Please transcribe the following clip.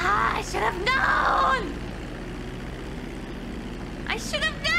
I should have known! I should have known!